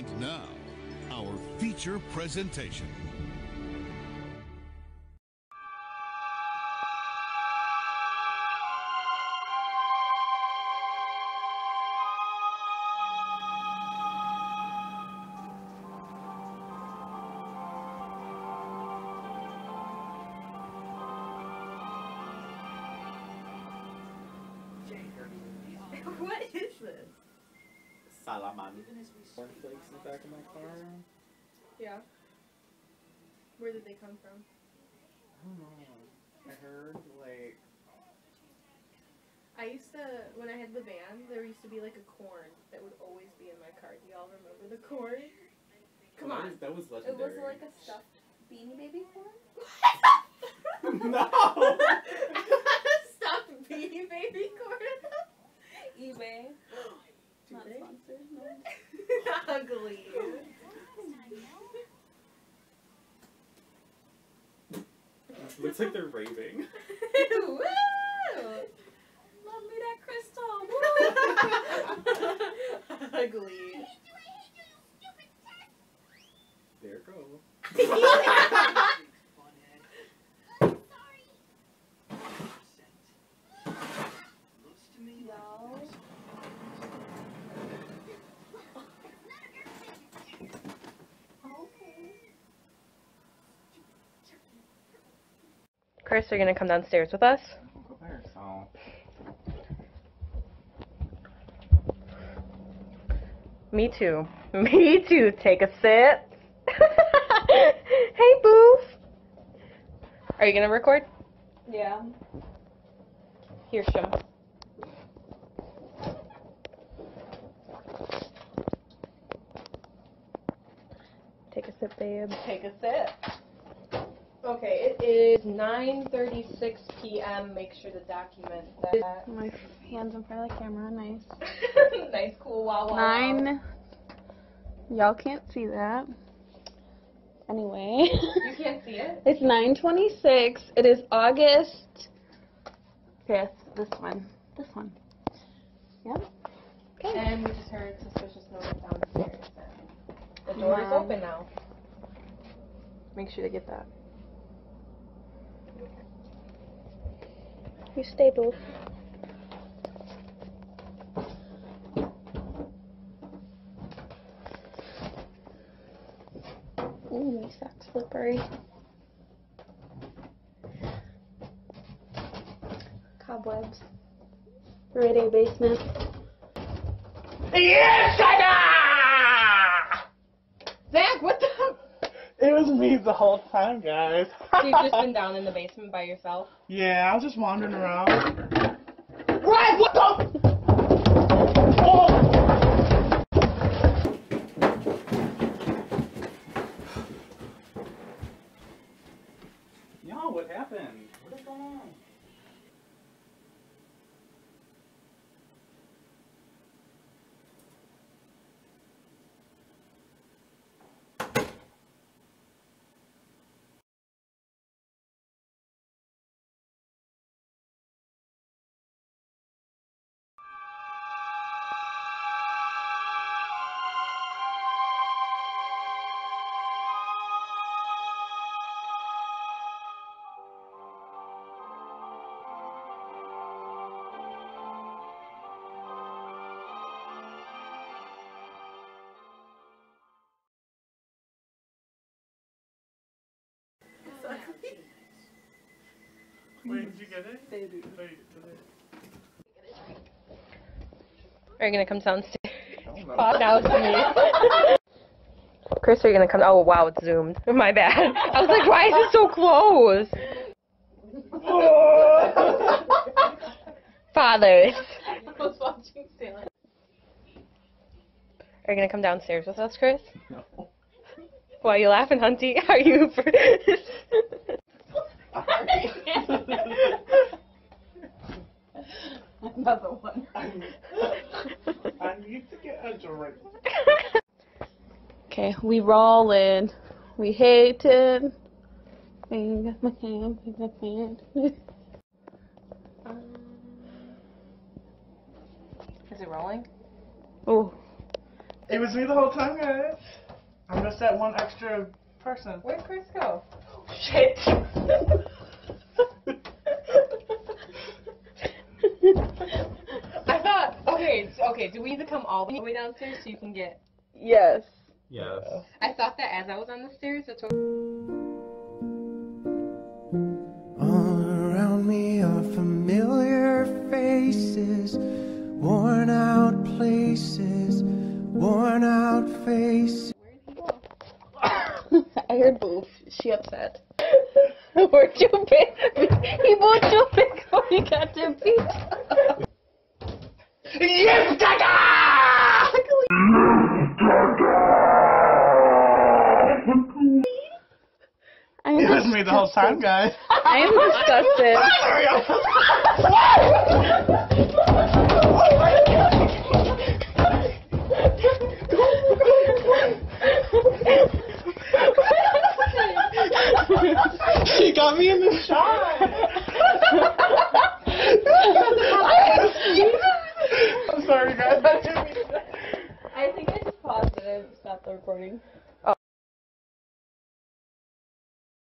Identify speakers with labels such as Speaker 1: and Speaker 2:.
Speaker 1: And now, our feature presentation.
Speaker 2: what is this?
Speaker 3: Salamami. Cornflakes in the back of my car.
Speaker 2: Yeah. Where did they come from?
Speaker 3: I don't know. I heard like
Speaker 2: I used to, when I had the van. there used to be like a corn that would always be in my car. Do y'all remember the corn? Come
Speaker 3: that
Speaker 2: on.
Speaker 3: Was, that was legendary.
Speaker 4: It was like a stuffed beanie baby corn.
Speaker 3: no.
Speaker 2: Stop beanie baby corn.
Speaker 4: eBay. Not
Speaker 2: they?
Speaker 4: sponsored. No.
Speaker 2: Ugly.
Speaker 3: Looks like they're raving.
Speaker 2: Woo!
Speaker 4: Love me that crystal.
Speaker 2: Ugly.
Speaker 3: There it goes.
Speaker 4: No. Okay.
Speaker 2: Chris, are you gonna come downstairs with us?
Speaker 3: Go by yourself.
Speaker 2: Me too. Me too. Take a sip. hey, Boof. Are you gonna record?
Speaker 4: Yeah.
Speaker 2: Here, Shum. Take a sip, babe. Take a sip. Okay, it is 9:36 p.m. Make sure to document that.
Speaker 4: My hands in front of the camera. Nice.
Speaker 2: nice, cool, wow, wow.
Speaker 4: Nine. Y'all can't see that. Anyway.
Speaker 2: You can't see it.
Speaker 4: It's 9:26. It is August. 5th. this one. This one. Yeah. Okay.
Speaker 2: And we just heard suspicious noise downstairs. The door is open now. Make sure to get that.
Speaker 4: You stay, boo. Ooh, my sock's slippery. Cobwebs. Radio basement.
Speaker 2: Yes, Zach, what the?
Speaker 5: It was me the whole time, guys.
Speaker 2: You've just been down in the basement by yourself.
Speaker 5: yeah, I was just wandering around. Right, what the? Oh!
Speaker 3: Y'all, what happened? What is going on?
Speaker 2: Are you gonna come downstairs?
Speaker 3: Oh,
Speaker 2: Oh, now it's me. Chris, are you gonna come? Oh wow, it's zoomed. My bad. I was like, why is it so close? Fathers.
Speaker 4: I was watching Salem.
Speaker 2: Are you gonna come downstairs with us, Chris?
Speaker 3: No.
Speaker 2: Why are you laughing, Hunty? Are you? For...
Speaker 4: Another one.
Speaker 5: I need to get a drink.
Speaker 4: Okay, we rolling. We hated. Finger my hand, finger my hand.
Speaker 2: Is it rolling?
Speaker 4: Oh,
Speaker 5: It was me the whole time, guys. I'm just that one extra person.
Speaker 2: Where'd Chris go? Shit. I thought, okay, do we need to come all the way downstairs so you can get.
Speaker 4: Yes.
Speaker 3: Yes.
Speaker 2: I thought that as I was on the stairs, that's what.
Speaker 6: All around me are familiar faces, worn out places, worn out faces.
Speaker 4: I heard boof. She upset. We're too big. He moved too big when he got to pizza.
Speaker 5: Yes, Dada!
Speaker 4: I'm
Speaker 5: It was me the whole time, guys.
Speaker 4: I am disgusted.
Speaker 5: She got me in the shot. I'm